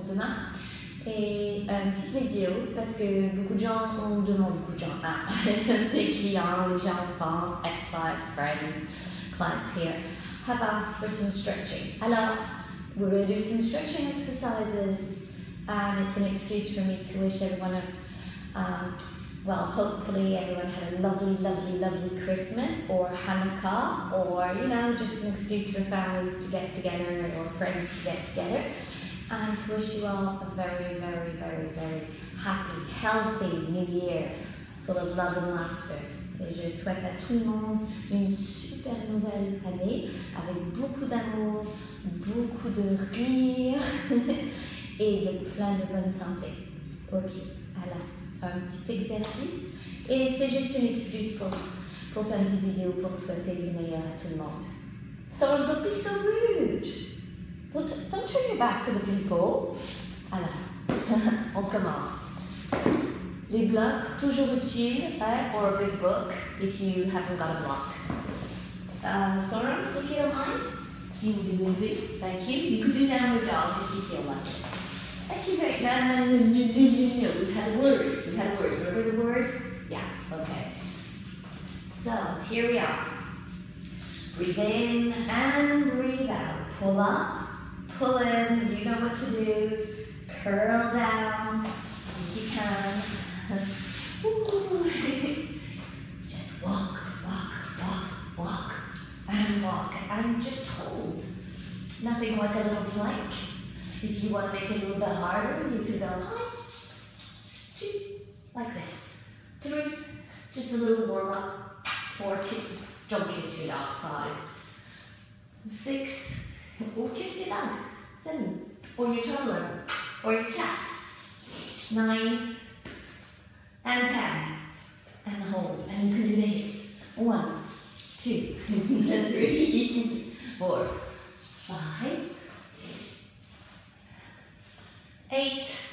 demain. Et euh, une petite vidéo parce que beaucoup de gens ont demandé, beaucoup de gens, ah, les clients, les gens en France, ex-clients, friends, clients here, have asked for some stretching. Alors, we're going to do some stretching exercises and it's an excuse for me to wish everyone a um, well, hopefully everyone had a lovely, lovely, lovely Christmas or Hanukkah or, you know, just an excuse for families to get together or friends to get together. And wish you all a very, very, very, very happy, healthy new year full of love and laughter. Et je souhaite à tout le monde une super nouvelle année avec beaucoup d'amour, beaucoup de rire et de plein de bonne santé. Ok, alors. un petit exercice. Et c'est juste une excuse pour, pour faire une petite vidéo pour souhaiter le meilleur à tout le monde. So don't be so rude. Don't, don't turn your back to the people. Alors, on commence. Les blocs, toujours utiles, right? or a big book if you haven't got a block. Uh, Soren, if you don't mind, you will be moving. Thank you. You could do downward dog if you feel like it. Thank you very no, no, no, no, no, no, no. We had a word. We had a word. Remember the word? Yeah, okay. So here we are. Breathe in and breathe out. Pull up, pull in. You know what to do. Curl down you can. just walk, walk, walk, walk, and walk, and just hold. Nothing like a little plank. If you want to make it a little bit harder, you can go one, two, like this. Three, just a little warm up. Four, don't kiss your dog. Five, six, oh, kiss your dog. Seven, or your toddler, or your cat. Nine, and ten. And hold, and you can do this. One, two, three, four, five, eight,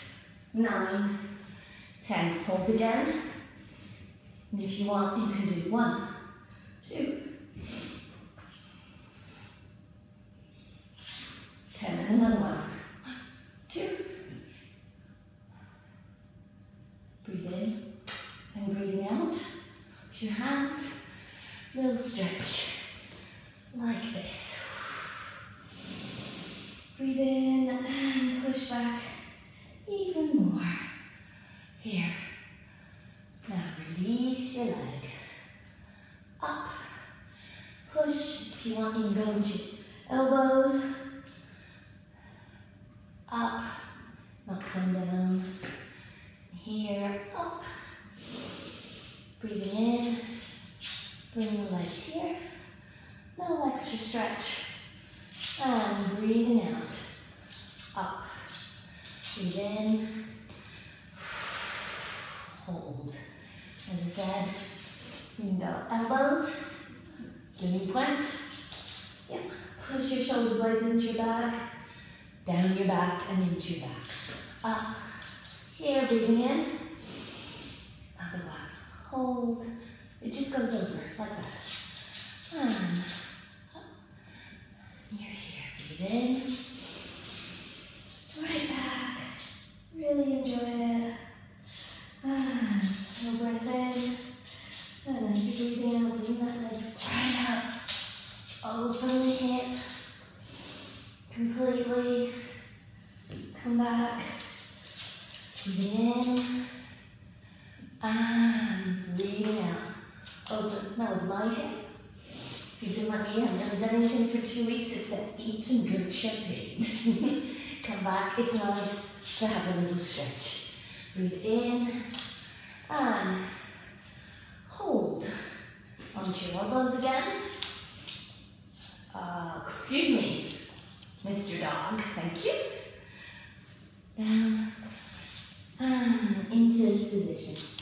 nine, ten. Hold again. And if you want, you can do one, two, ten, and another one. Two. Breathe in and breathing out. With your hands, little stretch, like this. Breathe in and push back even more. Here. Now release your leg. Up. Push. If you want, you can go into elbows. Up. Not come down. Here. Up. Breathing in. Bring the leg here. Little stretch. And breathing out. Up. Breathe in. Hold. As I said, go elbows, demi points. Yep. Push your shoulder blades into your back, down your back and into your back. Up. Here, breathing in. Other one. Hold. It just goes over like that. And up. You're here. Breathe in. Right back. Really enjoy it. And no breath in. And as you breathe in, bring that leg right up. Open the hip completely. Come back. Breathe in. And breathing out. Open. That was my hip. If you do like me, I've never done anything for two weeks except eat and drink champagne. Come back. It's nice to have a little stretch. Breathe in and hold. Onto your elbows again. Excuse me, Mr. Dog. Thank you. Down into this position.